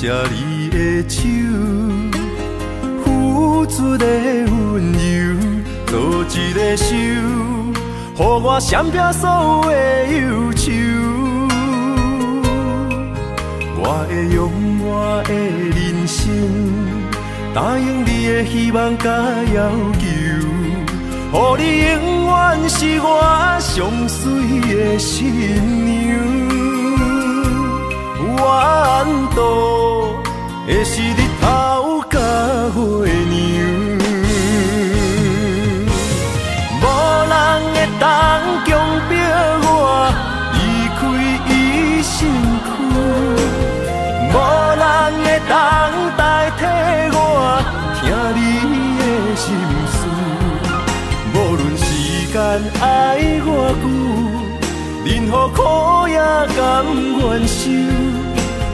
谢你的手，付出的温柔，做一个手，予我闪避所有的忧愁。我会用我的人生，答应你的希望甲要求，予你永远是我上水的新娘。弯渡的是日头甲月亮，无人会当强迫我离开伊身躯，无人会当代替我听你的心事。无论时间爱我久，任何苦也甘愿受。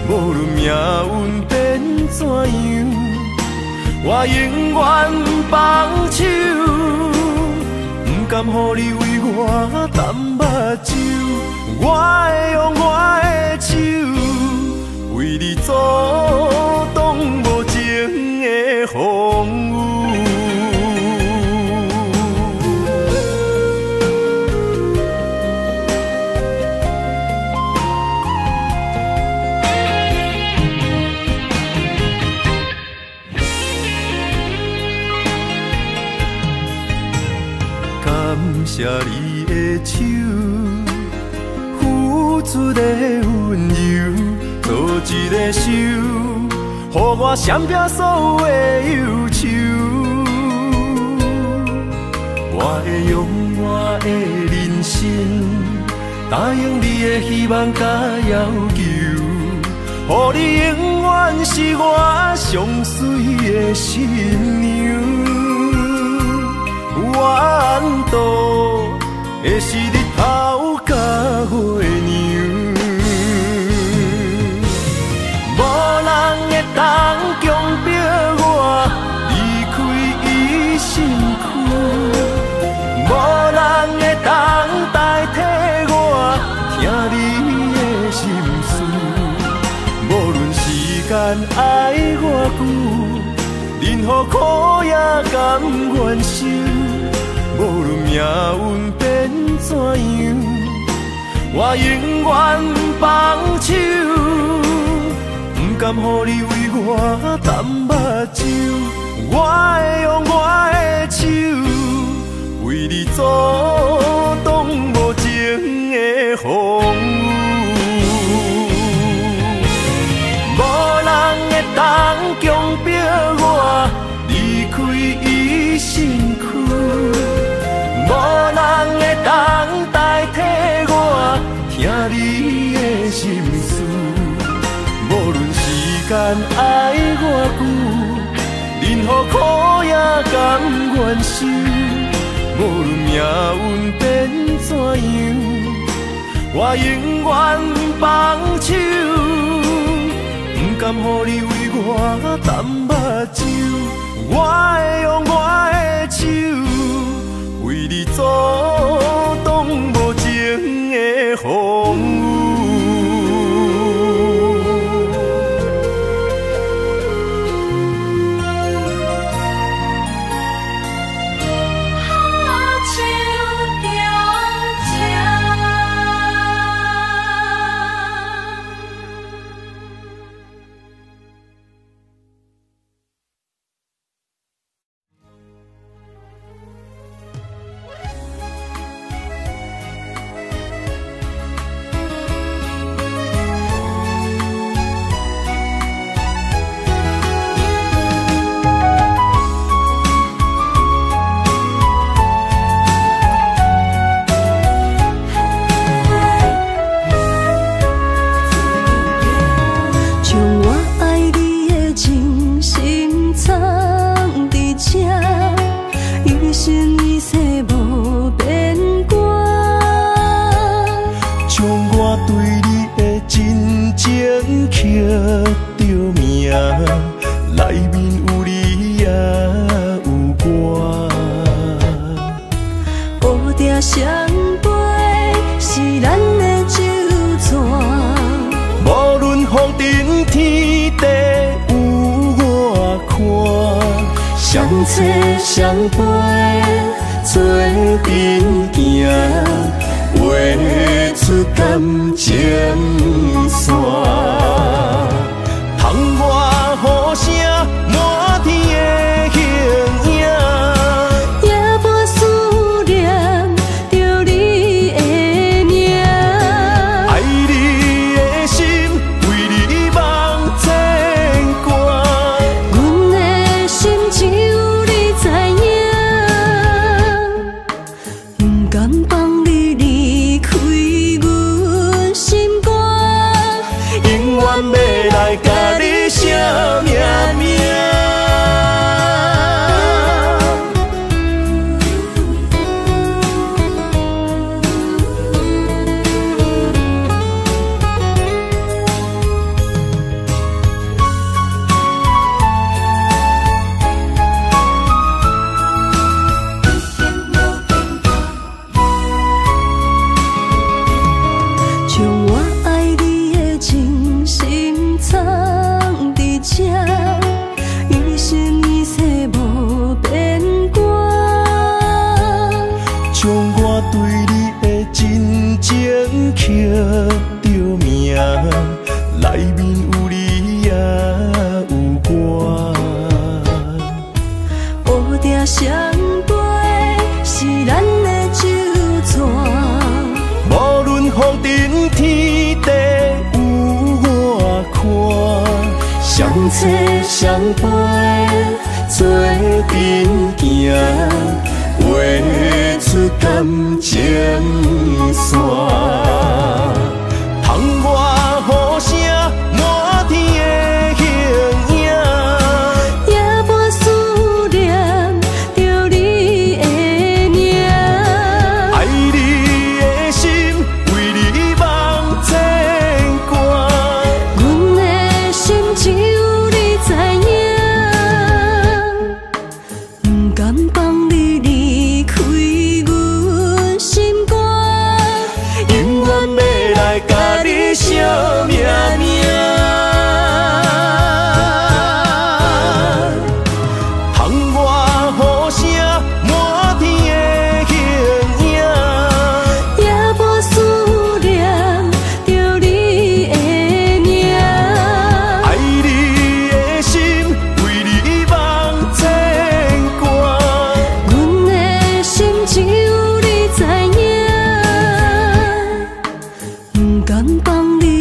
无论命运变怎样，我永远放手，不甘乎你为我淡目睭。我会用我的手，为你阻挡无情的风雨。谢你的手，付出的温柔，多一个手，予我闪避所有的忧愁。我会用我的人生，答应你的希望甲要求，予你永远是我上水的新娘。弯渡的是日头甲月亮，无人会当强迫我离开伊身躯，无人会当代替我听你的心事。无论时间爱我久，任何苦也甘愿受。无论命运变怎样，我永远放手，不甘乎你为我淡目睭。我会用我的手，为你阻挡无情的风雨。无人会当强逼人会当代替我听你的心事，无论时间爱我久，任何苦也甘愿受。无论命运变怎样，我永远放手，不甘乎你为我淡目睭，我会用我的手。为你阻挡无情的风雨。不甘放你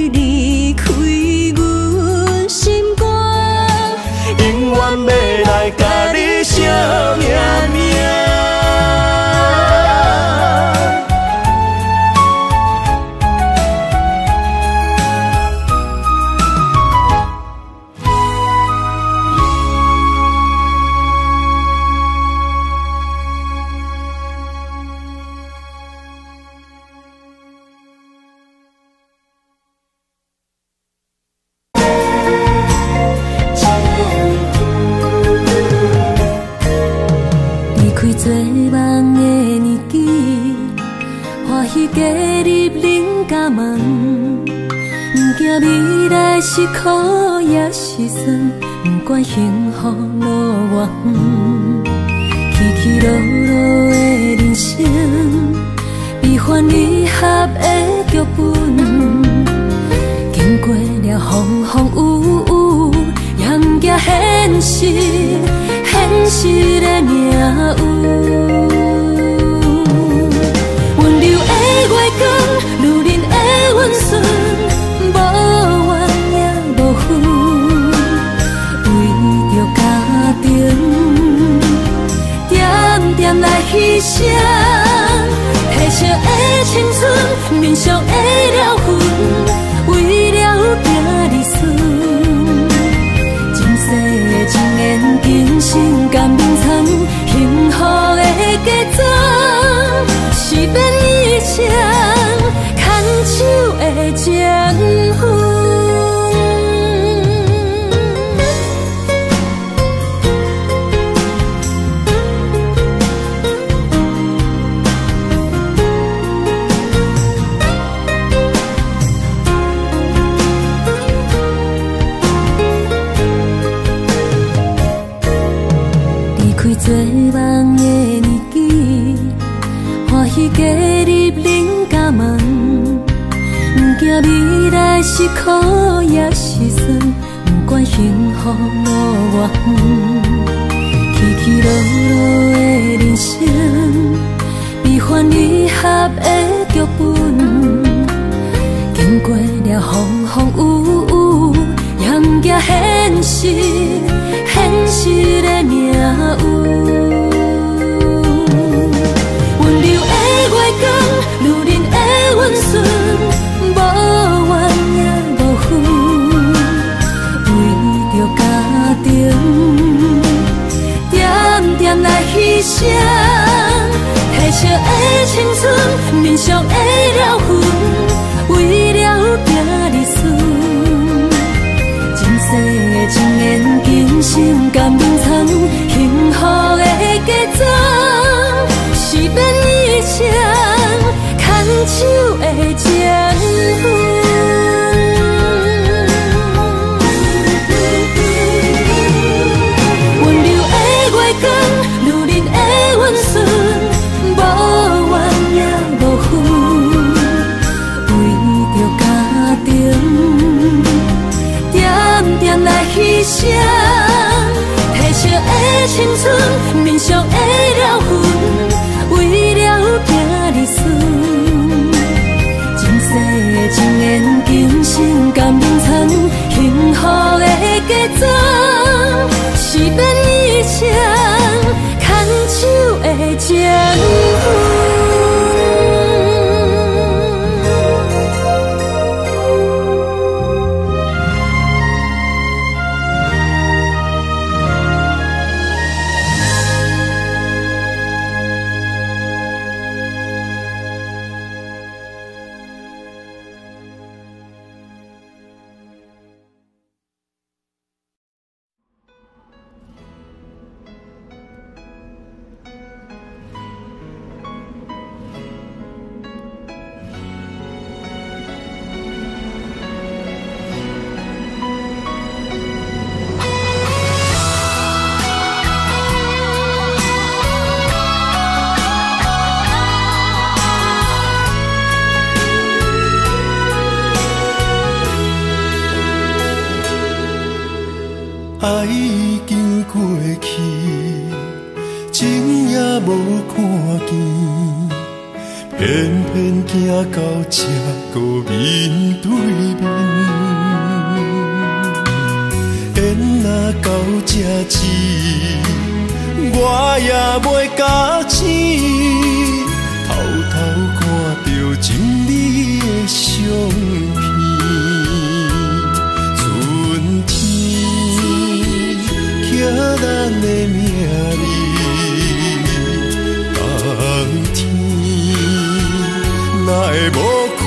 来无看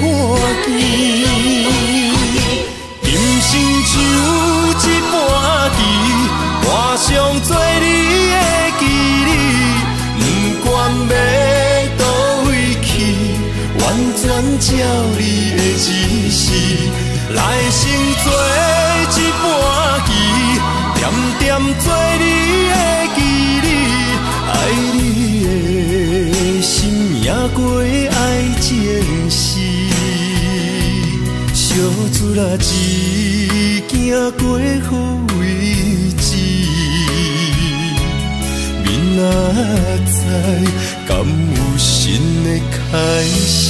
见。今生只一半期，我上做你的记忆，不管要倒位去，完全照。若只行过好位置，明仔载敢有新的开始？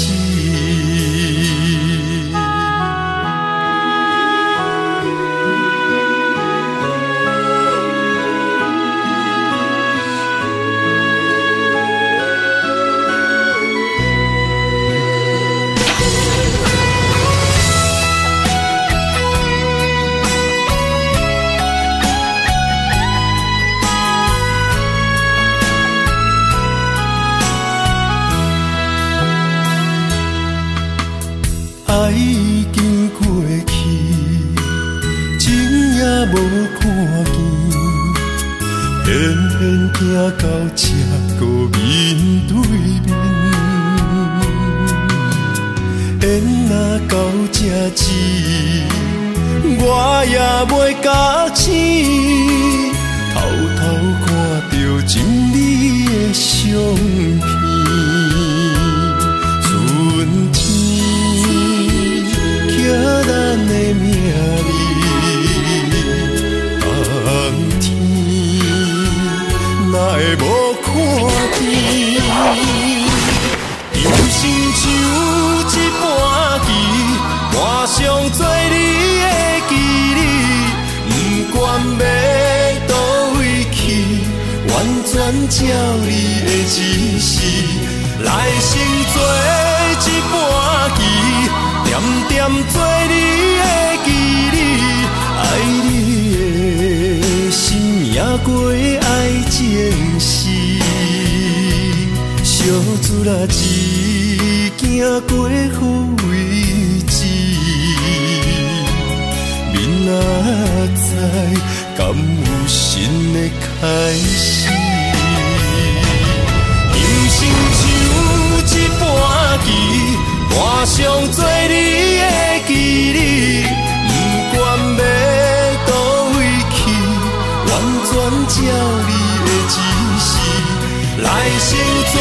来生做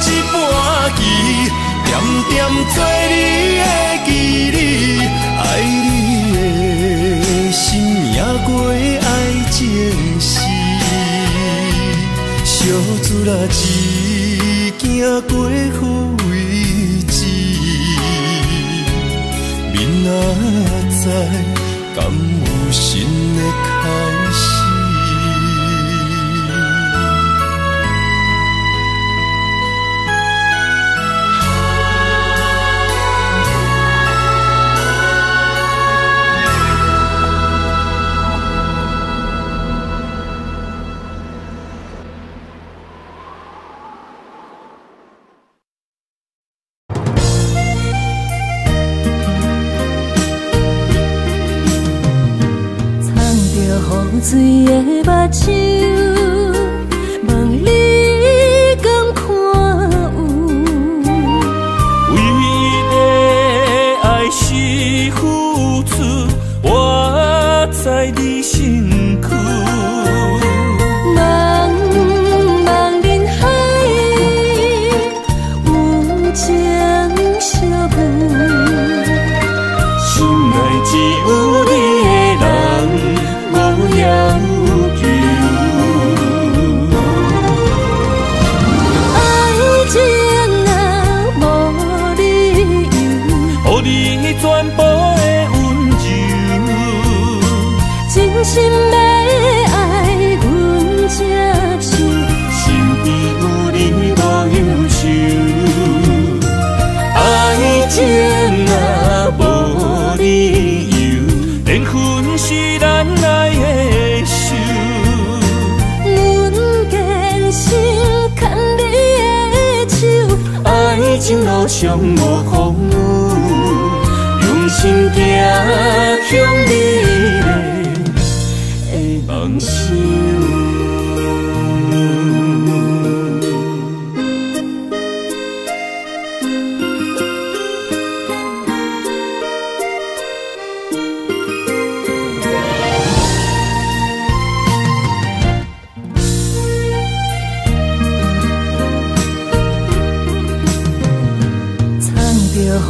一盘棋，点点做你的记忆，爱你的心也过爱情时，小猪仔只行过好位置，明仔载敢有新的开始？Duy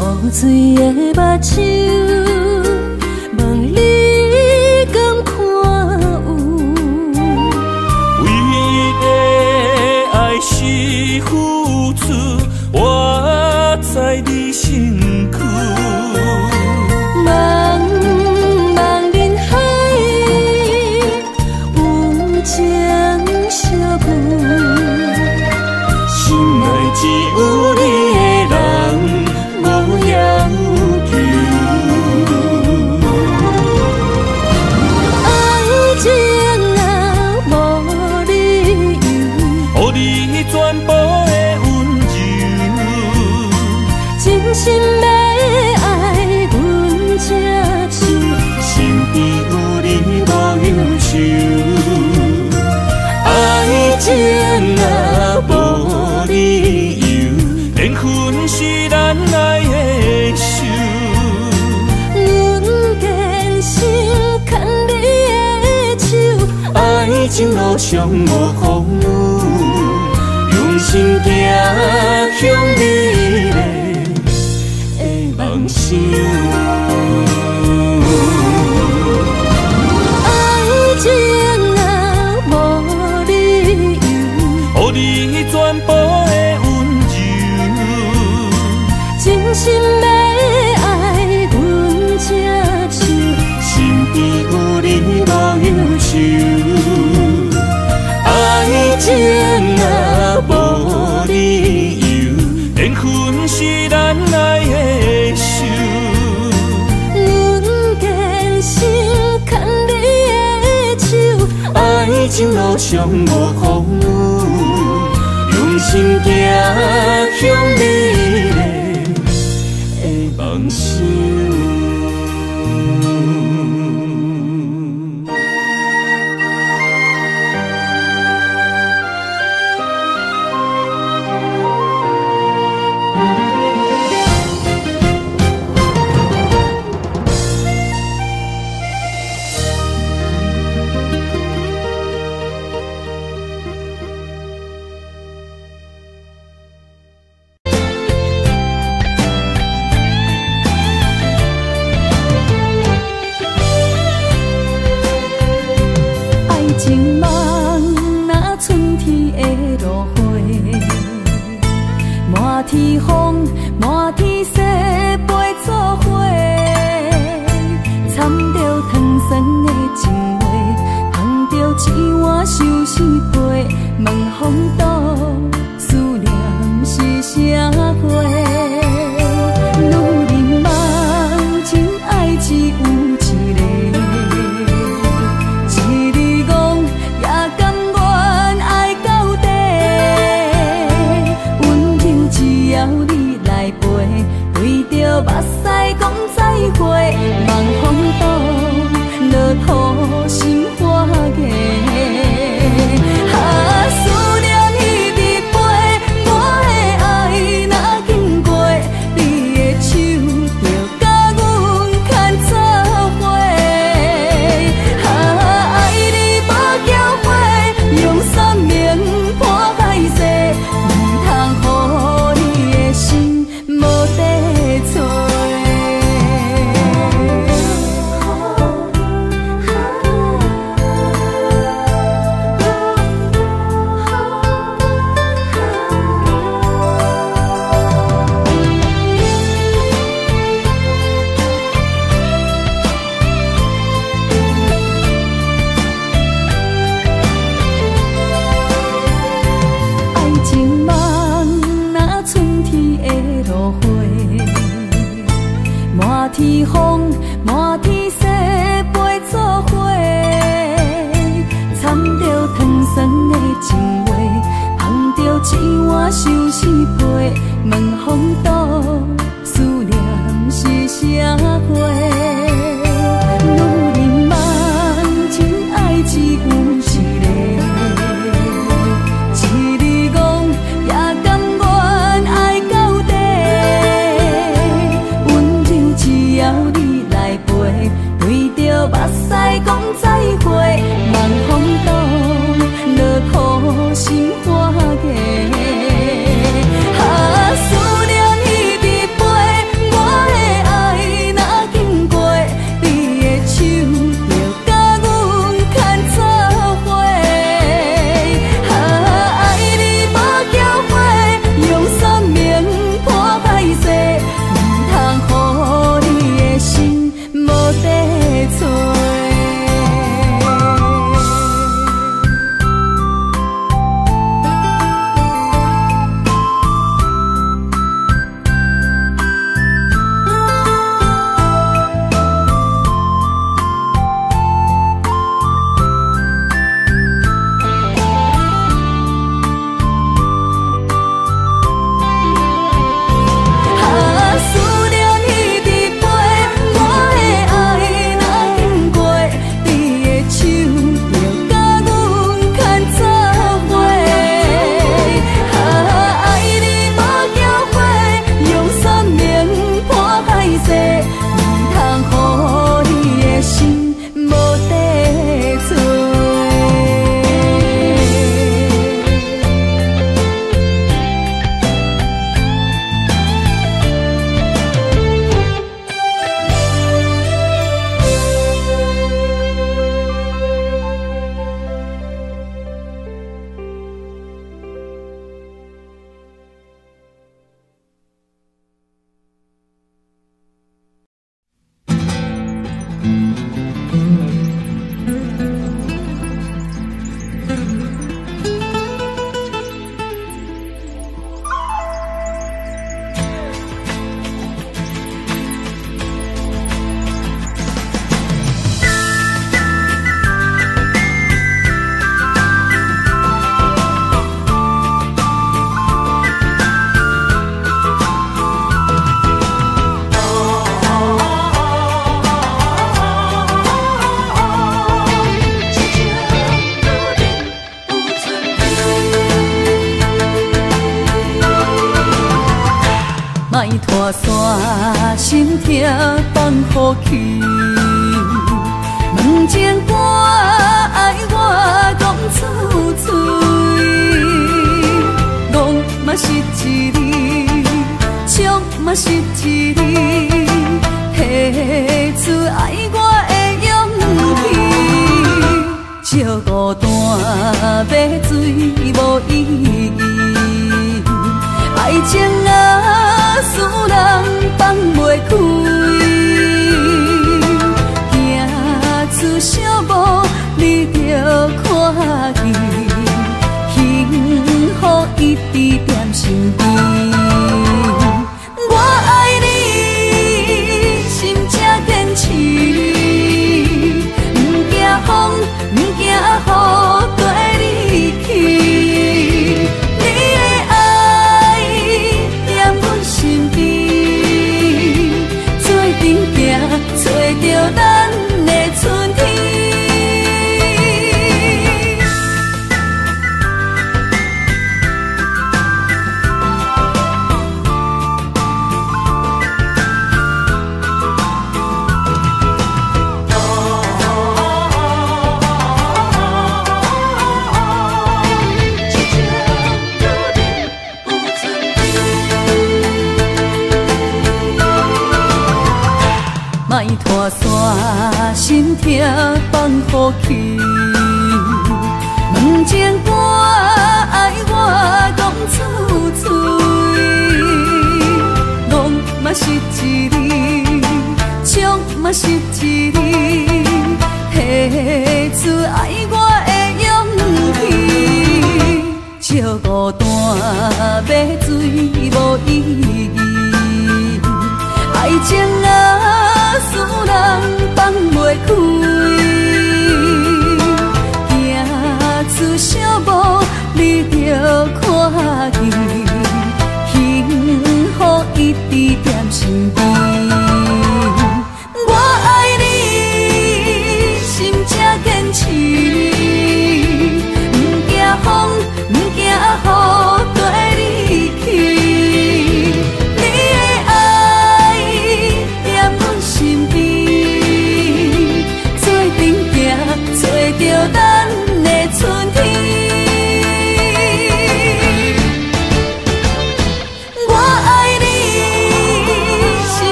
雨水的目睭。trong mùa 路上无风雨用心走向你情梦若春天的落花，满天风，满天雪飞作花，掺着糖霜的情话，捧着一碗相思杯，问风。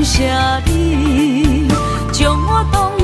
感谢你，将我当。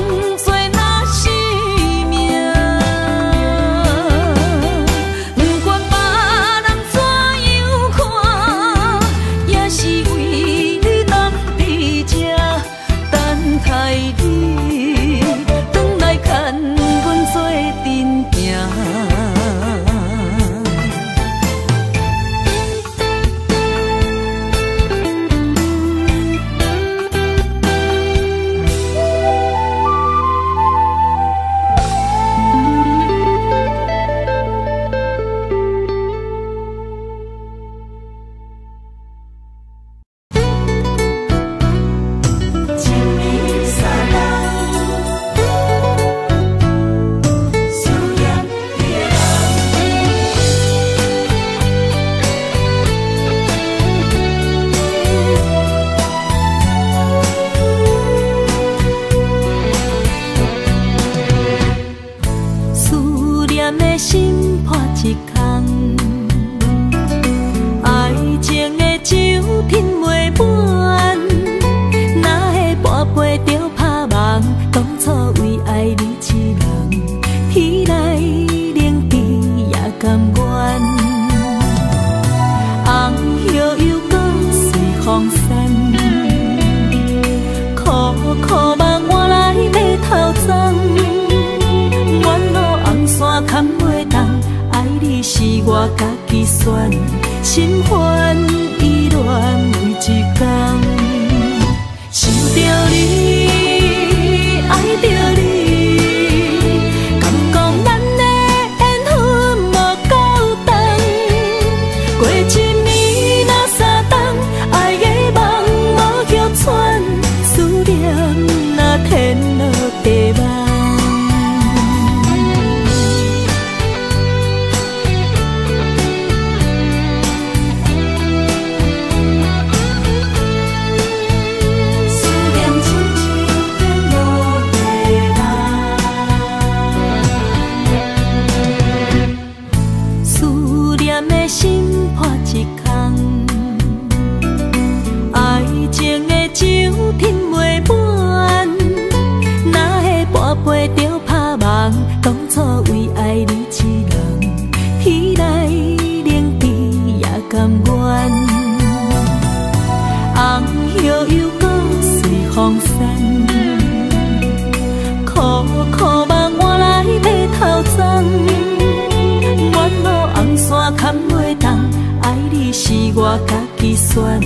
我家己选，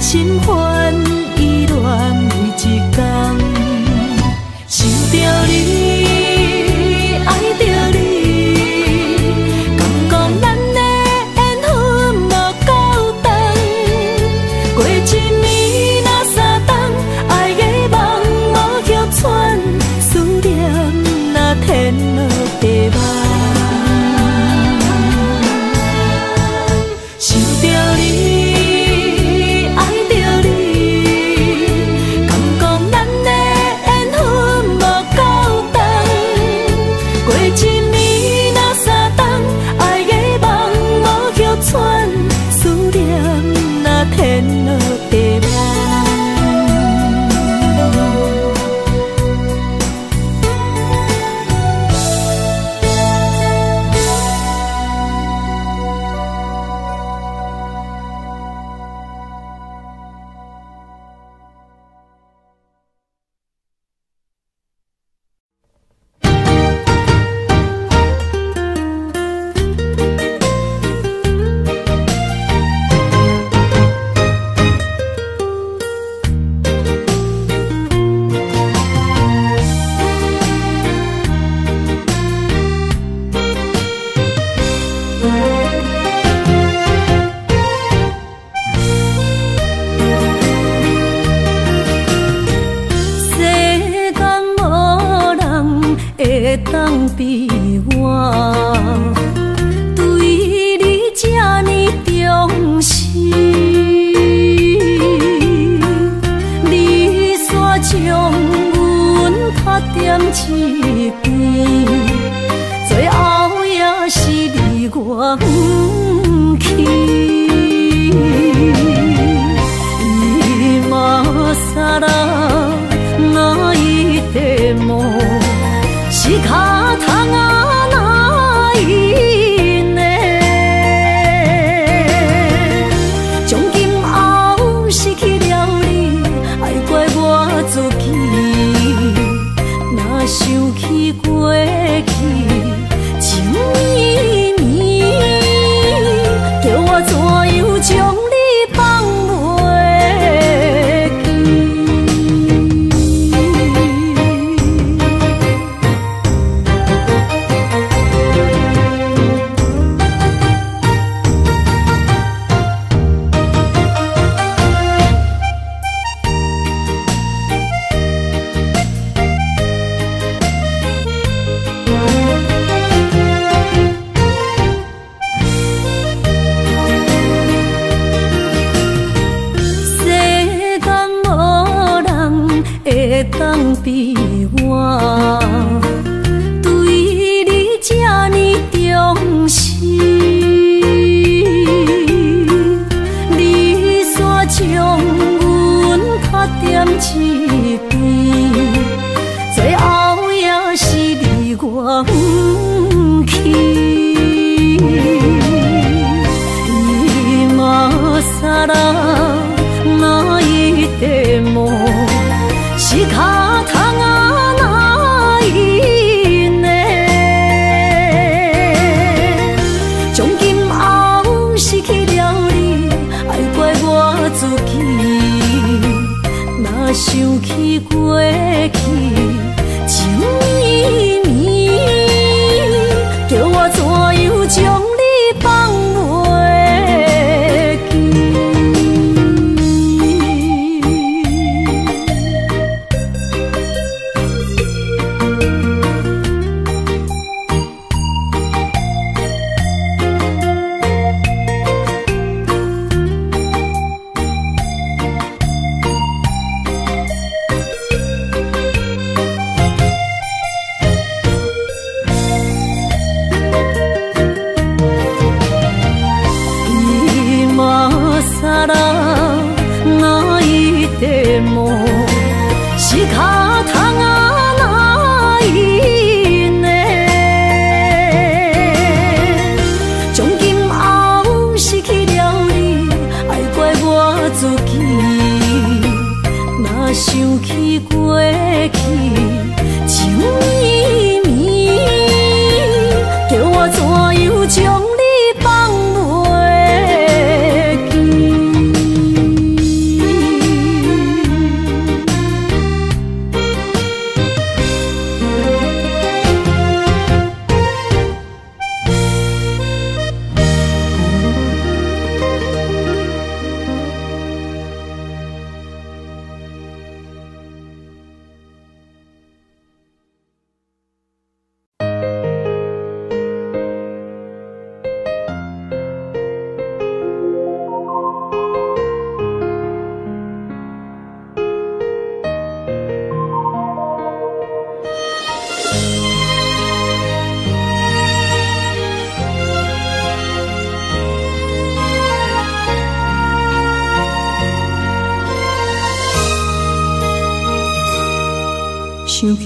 心烦意乱。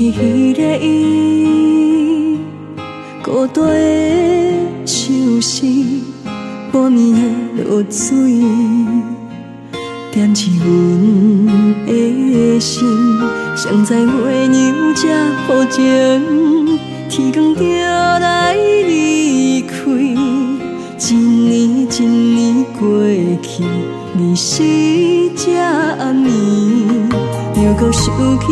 想起彼个伊，孤单的相思，半暝的落水，点起阮的心。谁知月娘这好情，天光就来离开。一年一年过去，日时这暗暝，又搁想起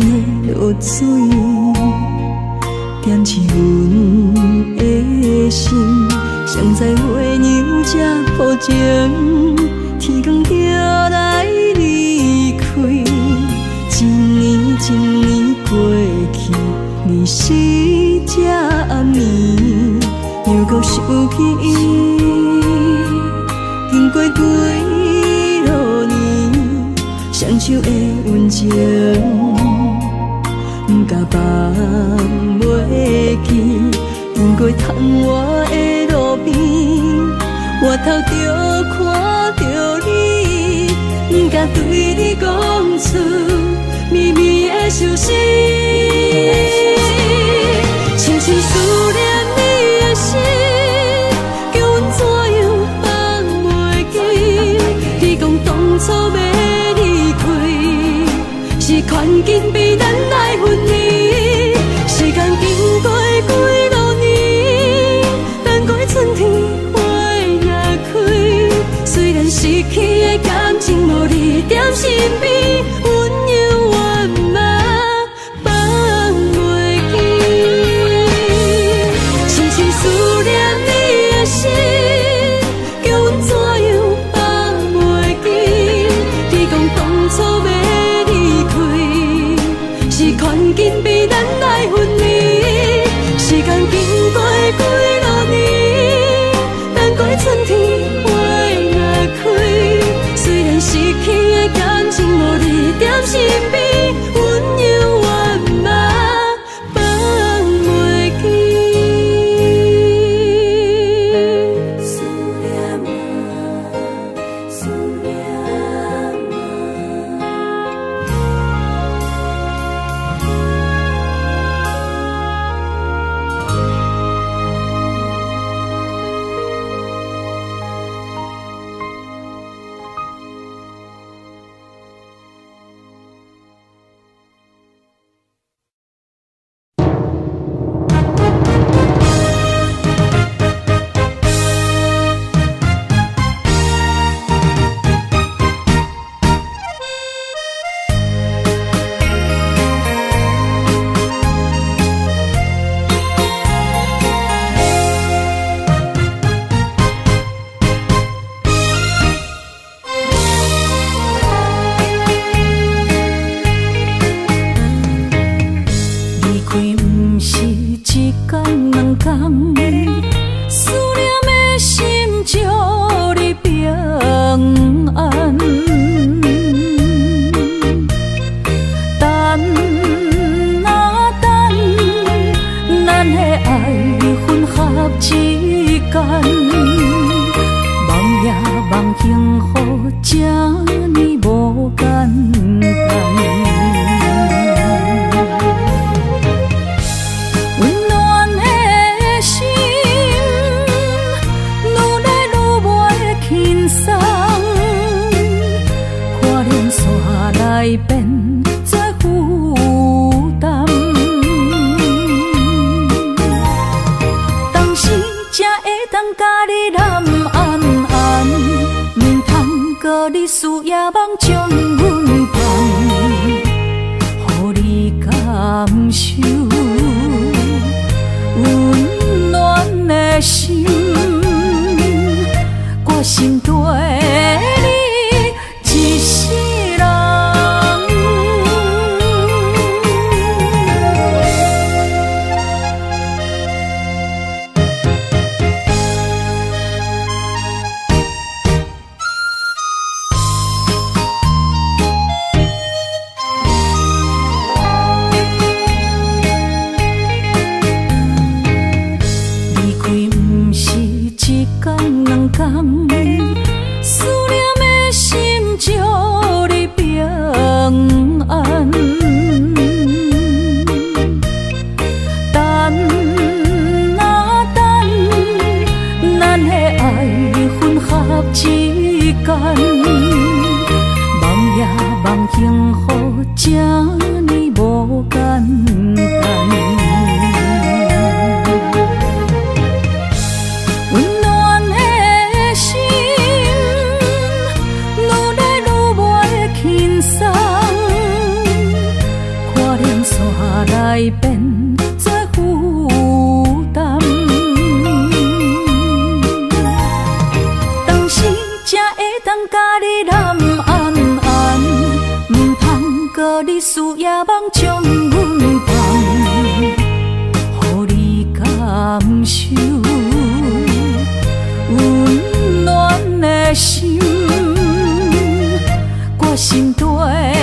的落水，惦起阮的心。谁知月娘这好情，天光就来离开。一年一年过去，日时这暗暝，又搁想起伊。经过几落年，双手的温情，袂起。经过窗外的路边，我头就看着你，不敢对你讲出心对。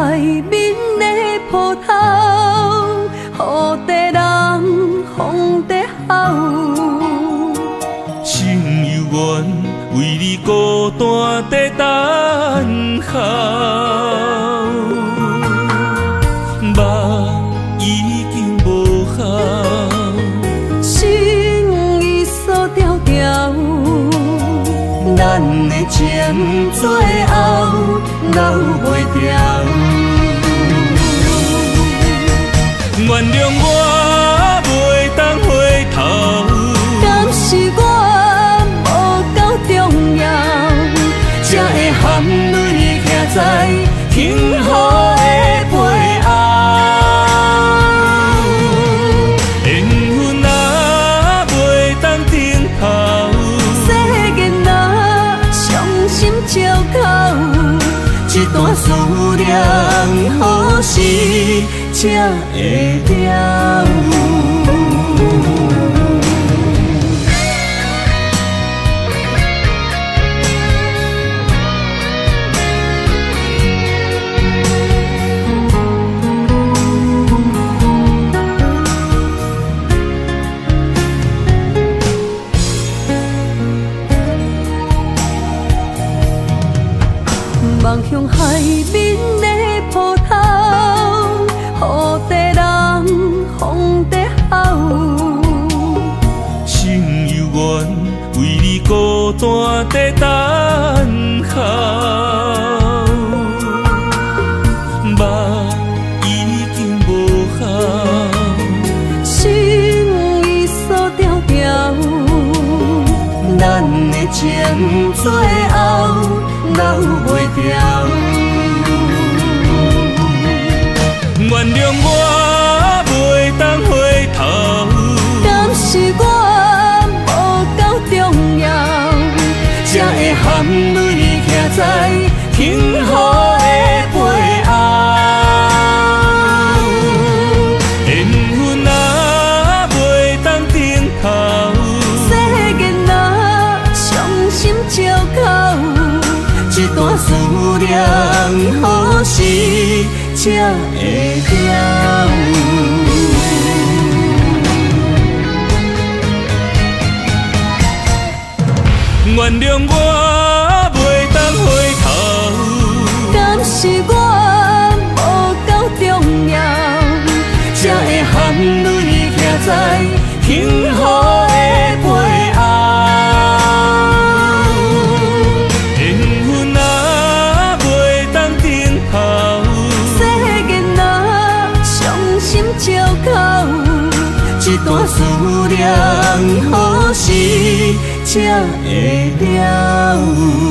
望最后留袂掉。原谅我袂当回头，敢是我无够重要，才会含泪站在幸福是才会了？才会了？原谅我袂当回头，但是我无够重要，才会含泪徛在才会了？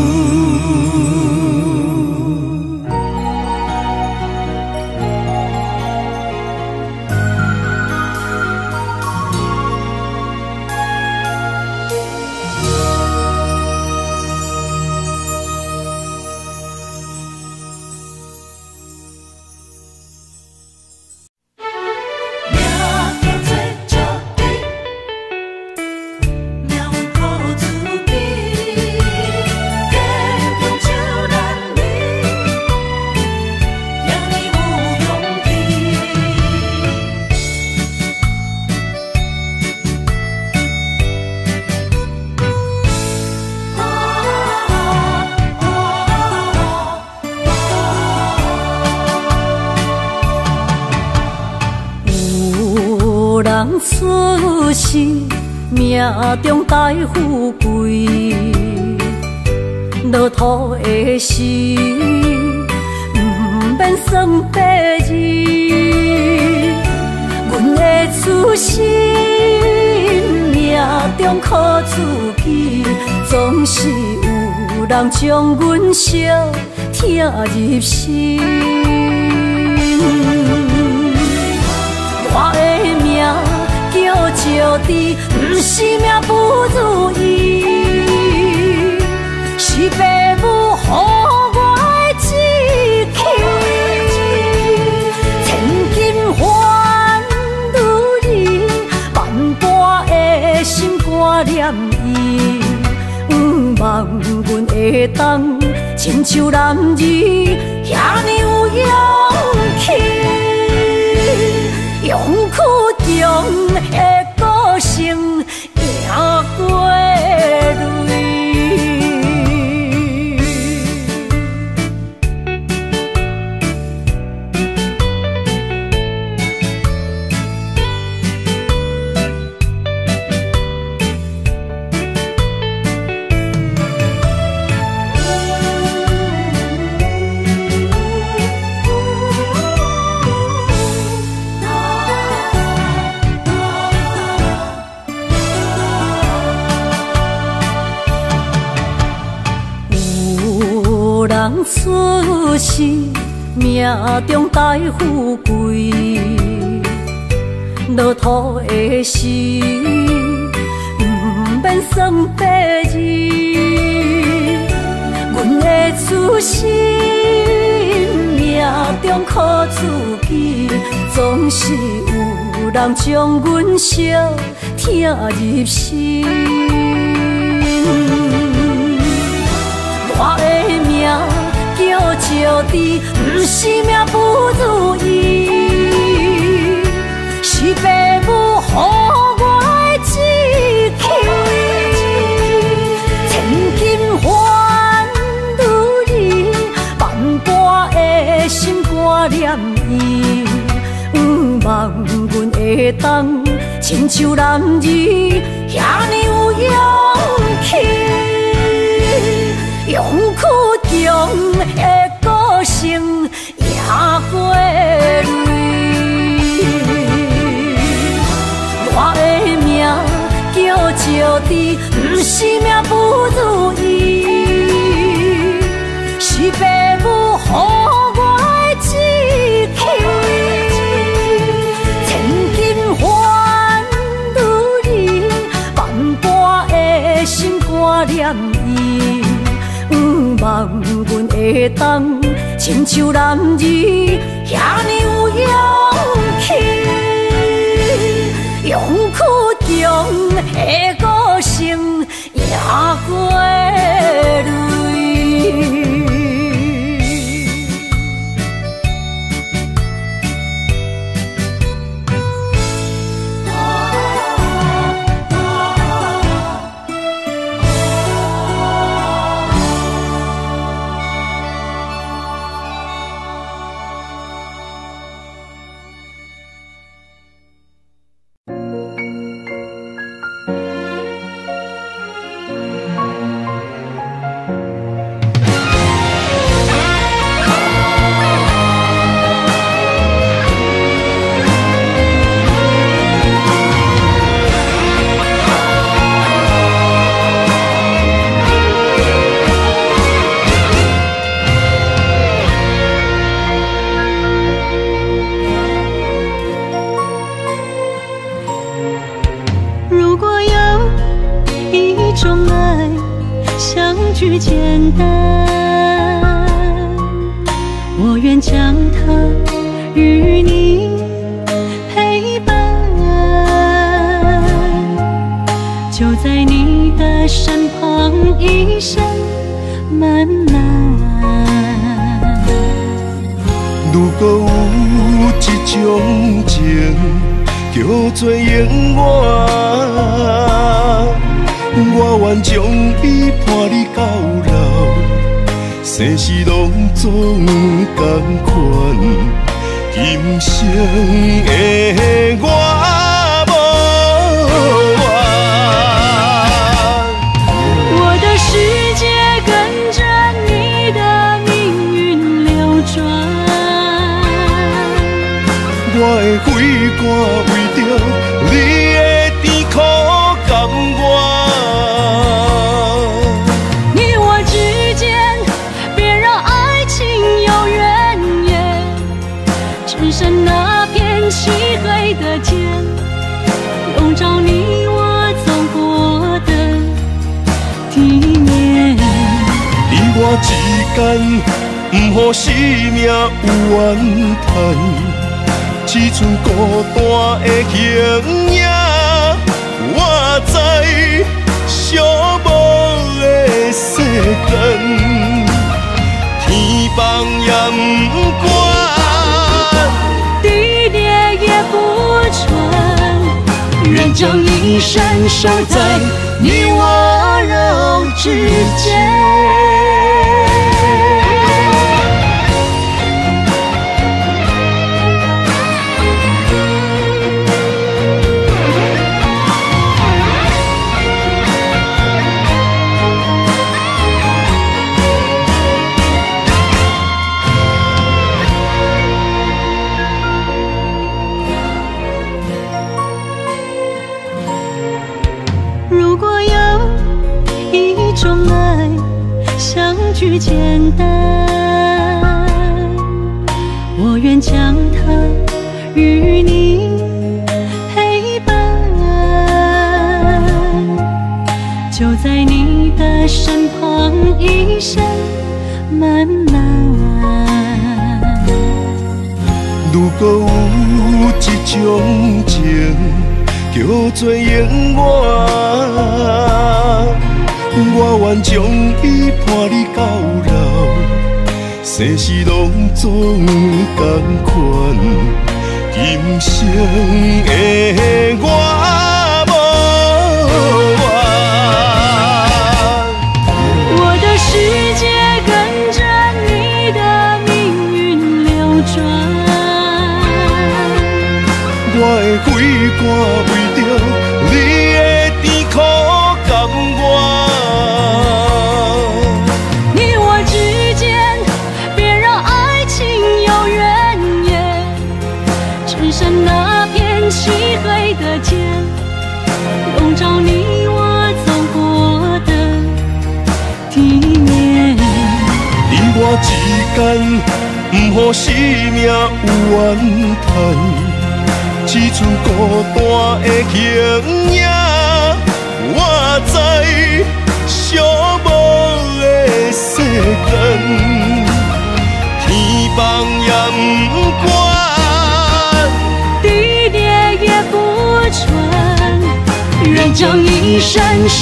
中带富贵，落土的时，毋免算八字。阮的出身，命中靠自己，总是有人将阮惜疼入心。我的命叫石地，不是命不如意，是父母予我的志气。千金换如意，万般的心肝念伊。望阮会当亲像男儿遐尼有勇气。勇屈富贵，落土的时，不免算八字。阮的出世，命中靠自己，总是有人将阮惜疼入心。我的命叫石地，不是命不如意，是父母予我志气。千金换如意，万般的心肝念伊，望阮会当亲像男儿遐尼有勇气。勇苦强的个性也过泪，我的名叫石地，亲像男儿遐尼有勇气，勇气强的个性也一生漫漫。如果有一种情，叫做永远，我愿将伊伴你到老，生死拢总同款，今生的我血汗为着你的甜苦甘愿，你我之间，别让爱情有怨言，只剩那片漆黑的天，笼罩你我走过的地面。你我之间，不予生命有怨叹，只剩孤单的形影。我知寂寞的世间，天崩也不管。地裂也不穿，愿将一生守在你我肉之间。我愿将它与你陪伴，就在你的身旁，一生漫漫。如果有一种情叫做永远。我愿将伊伴你到老，世事拢总同款，今生的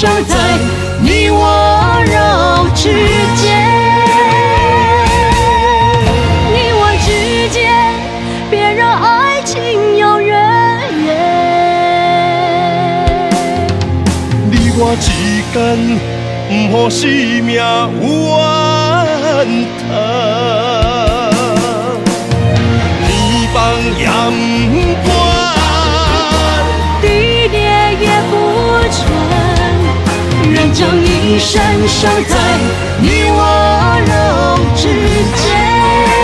生在你我肉之间，你我之间，别让爱情有怨言。你我之间，不予生命怨叹，天放也让。一生守在你我肉之间。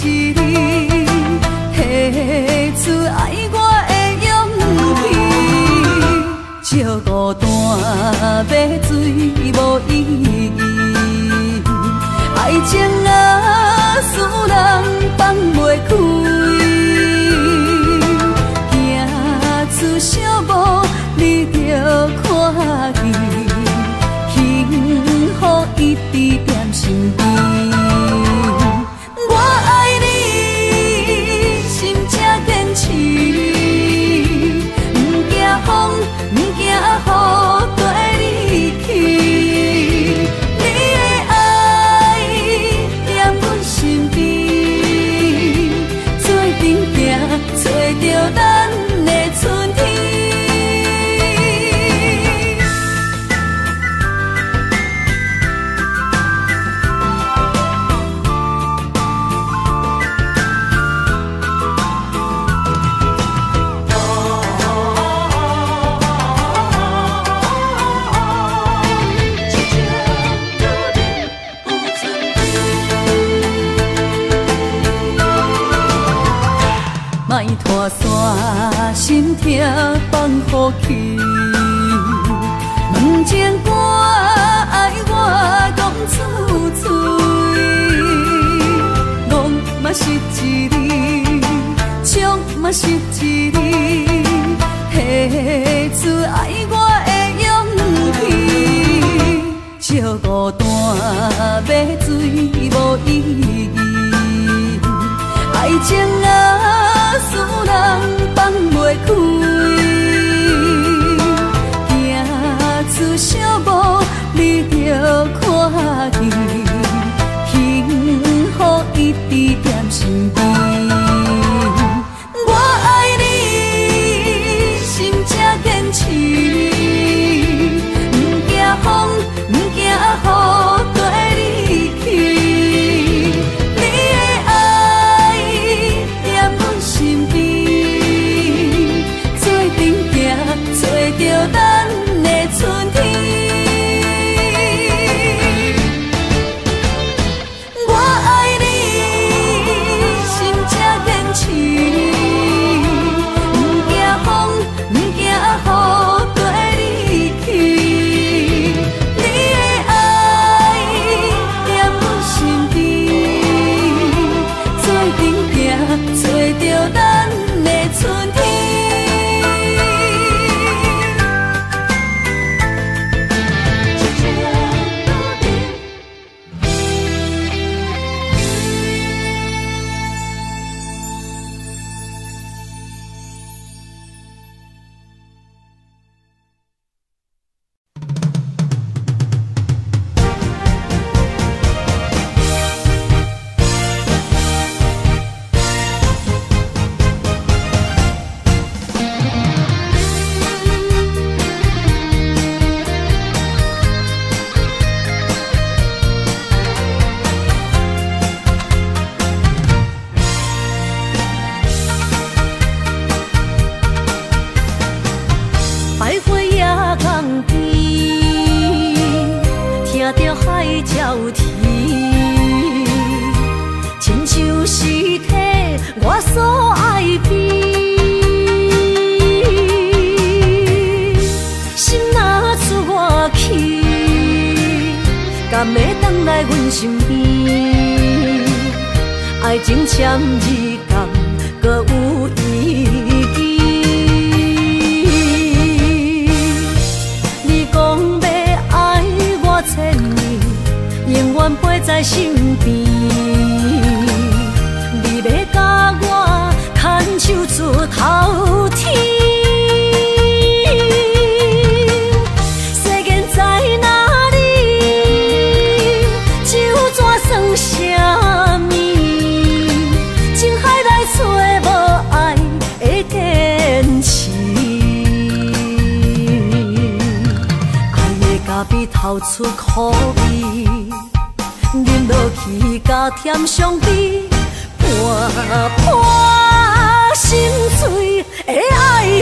是你拿出爱我的勇气，借孤单要醉无意义，爱情啊。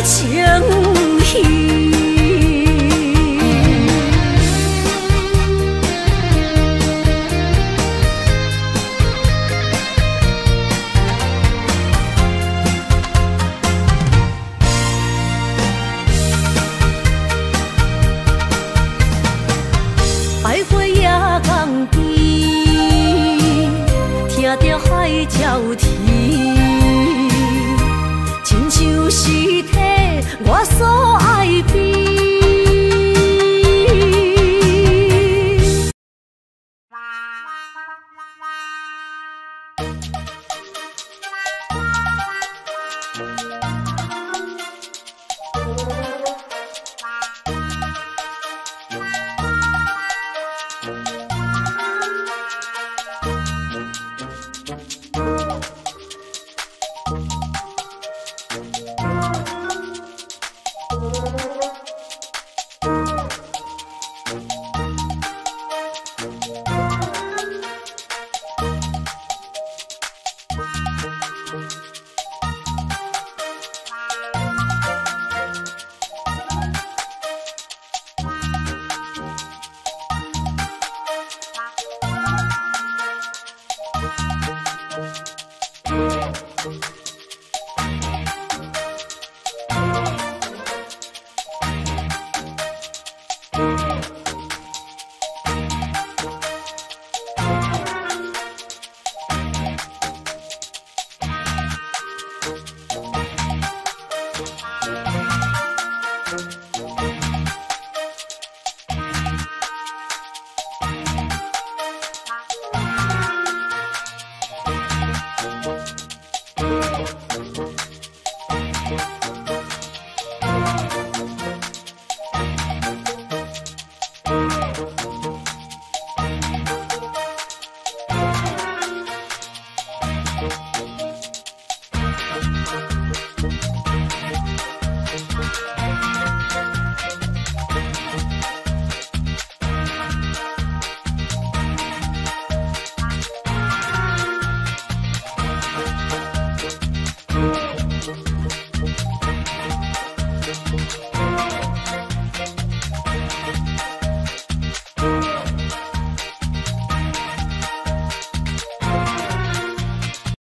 情